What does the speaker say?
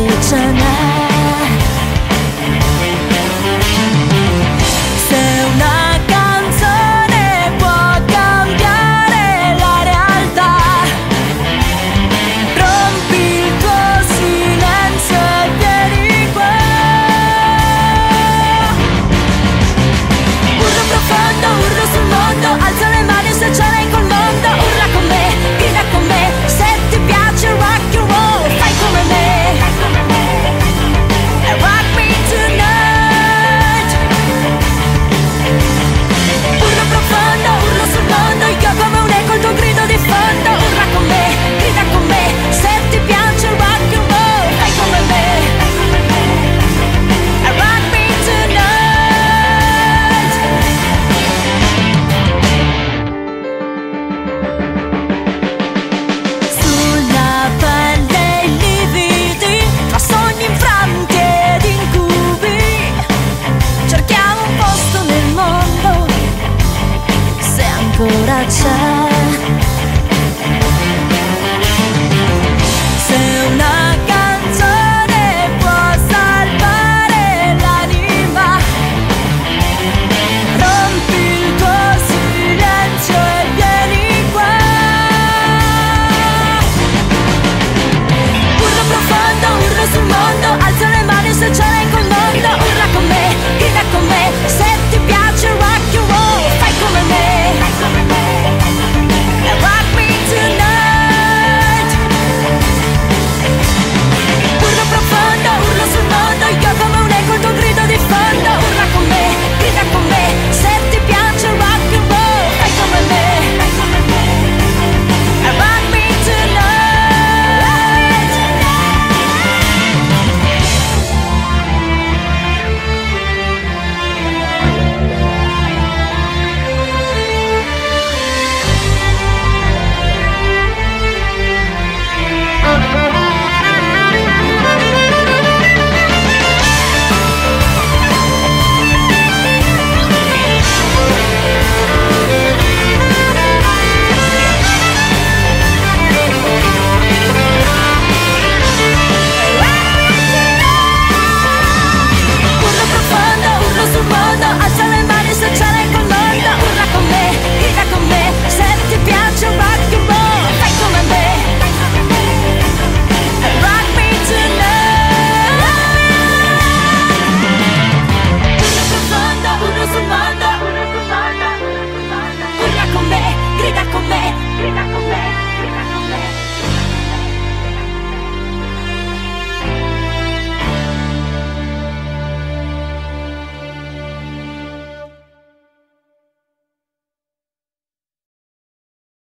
小さな 돌아차.